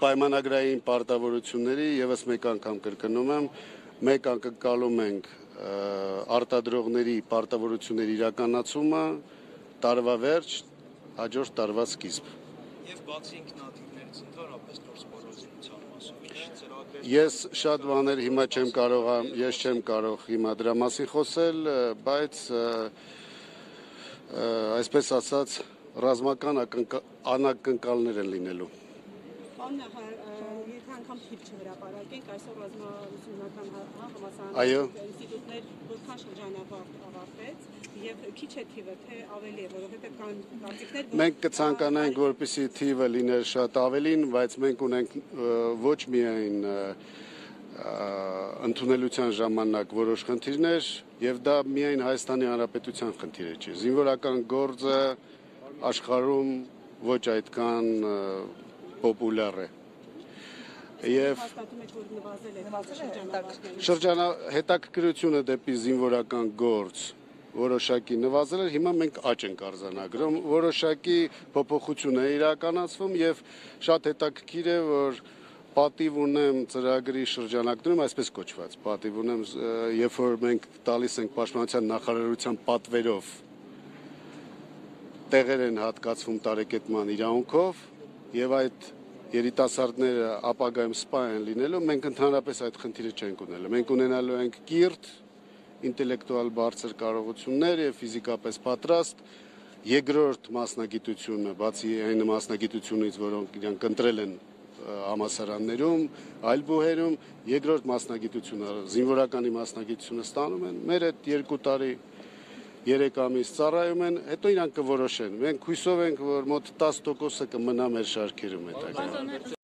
պայմանագրային պարտավորությունների եւս մեկ անգամ կրկնում եմ, մեկ անկկալում ենք արտադրողների պարտավորությունների իրականացումը, տարվա վերջ, հաջորդ տարվա սկիզբ։ Եվ բացի ինքնաթիռներից ընդհանրապես նոր սպառազինության մասով Ես շատ բաներ հիմա չեմ կարող, ես չեմ կարող հիմա դրա մասին խոսել, բայց այսպես ասած ռազմական ակնկա- անակնկալներ են լինելու։ Պարոն եթե անգամ թիվ չհրապարակենք, այսօր ռազմավարությունական հա- հա- համալսարան Այո։ ինստիտուտներ որքան շրջանավարտ ավարտեց եւ քիչ է թիվը, թե ավելի է, որովհետեւ կան կարծիքներ, որ Մենք կցանկանայինք, որպեսի թիվը լիներ շատ ավելին, բայց մենք ունենք ոչ միայն ընդունելության ժամանակ որոշ խնդիրներ եւ դա միայն Հայաստանի Հանրապետության խնդիրը չէ։ Զինվորական գործը աշխարհում ոչ այդքան պոպուլյար է։ Եվ հաստատում եք, որ նվազել է շրջանավարտների շրջանա հետաքրքրությունը դեպի զինվորական գործ որոշակի նվազել էր, հիմա մենք աճ ենք արձանագրում, որոշակի փոփոխություն է իրականացվում եւ շատ հետաքրքիր է, որ պատիվ ունեմ ծրագրի շրջանակներում, այսպես կոչված, պատիվ ունեմ, երբ որ մենք տալիս ենք պաշտպանության նախարարության պատվերով տեղեր են հատկացվում տարեկետման իրավունքով եւ այդ երիտասարդները ապագայում սպա են լինելու, մենք ընդհանրապես այդ խնդիրը չենք ունենալու։ Մենք ունենալու ենք կիրթ, ինտելեկտուալ բարձր կարողություններ եւ ֆիզիկապես պատրաստ երկրորդ մասնագիտությունը, բացի այն մասնագիտությունից, որոնք իրանք ընտրել են համասարաններում, այլ բուհերում, երկրորդ մասնագիտությունը, զինվորականի մասնագիտությունը ստանում են։ Մեր այդ երկու տարի 3 ամիս ծառայում են, հետո իրանք կորոշեն։ Մենք հույսով ենք, որ մոտ 10%-ը կմնա մեր շարքերում հետագայում։